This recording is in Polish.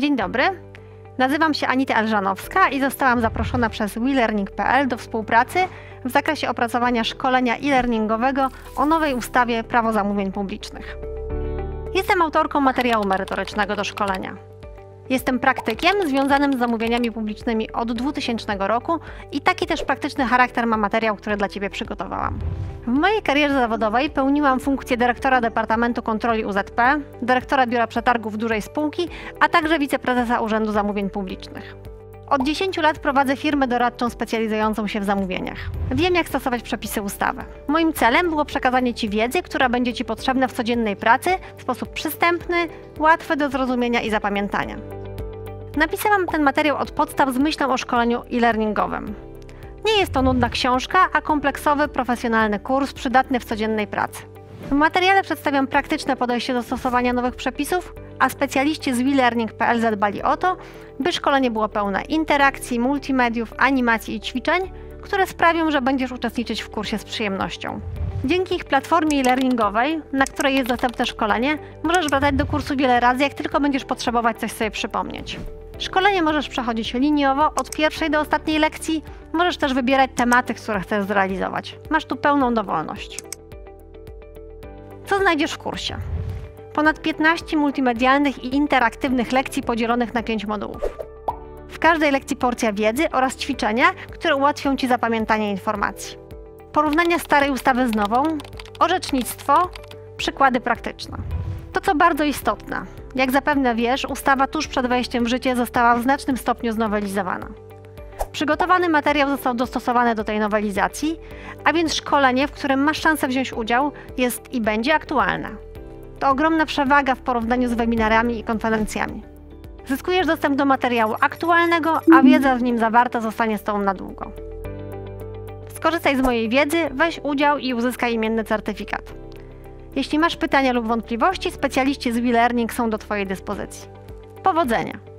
Dzień dobry. Nazywam się Anita Elżanowska i zostałam zaproszona przez WeLearning.pl do współpracy w zakresie opracowania szkolenia e-learningowego o nowej ustawie Prawo zamówień publicznych. Jestem autorką materiału merytorycznego do szkolenia. Jestem praktykiem związanym z zamówieniami publicznymi od 2000 roku i taki też praktyczny charakter ma materiał, który dla Ciebie przygotowałam. W mojej karierze zawodowej pełniłam funkcję dyrektora Departamentu Kontroli UZP, dyrektora Biura Przetargów Dużej Spółki, a także wiceprezesa Urzędu Zamówień Publicznych. Od 10 lat prowadzę firmę doradczą specjalizującą się w zamówieniach. Wiem, jak stosować przepisy ustawy. Moim celem było przekazanie Ci wiedzy, która będzie Ci potrzebna w codziennej pracy w sposób przystępny, łatwy do zrozumienia i zapamiętania. Napisałam ten materiał od podstaw z myślą o szkoleniu e-learningowym. Nie jest to nudna książka, a kompleksowy, profesjonalny kurs przydatny w codziennej pracy. W materiale przedstawiam praktyczne podejście do stosowania nowych przepisów, a specjaliści z WeLearning.pl zadbali o to, by szkolenie było pełne interakcji, multimediów, animacji i ćwiczeń, które sprawią, że będziesz uczestniczyć w kursie z przyjemnością. Dzięki ich platformie e-learningowej, na której jest dostępne szkolenie, możesz wracać do kursu wiele razy, jak tylko będziesz potrzebować coś sobie przypomnieć. Szkolenie możesz przechodzić liniowo, od pierwszej do ostatniej lekcji. Możesz też wybierać tematy, które chcesz zrealizować. Masz tu pełną dowolność. Co znajdziesz w kursie? Ponad 15 multimedialnych i interaktywnych lekcji podzielonych na 5 modułów. W każdej lekcji porcja wiedzy oraz ćwiczenia, które ułatwią Ci zapamiętanie informacji. Porównania starej ustawy z nową, orzecznictwo, przykłady praktyczne. To co bardzo istotne, jak zapewne wiesz, ustawa tuż przed wejściem w życie została w znacznym stopniu znowelizowana. Przygotowany materiał został dostosowany do tej nowelizacji, a więc szkolenie, w którym masz szansę wziąć udział, jest i będzie aktualne. To ogromna przewaga w porównaniu z webinarami i konferencjami. Zyskujesz dostęp do materiału aktualnego, a wiedza w nim zawarta zostanie z Tobą na długo. Skorzystaj z mojej wiedzy, weź udział i uzyskaj imienny certyfikat. Jeśli masz pytania lub wątpliwości, specjaliści z WeLearning są do Twojej dyspozycji. Powodzenia!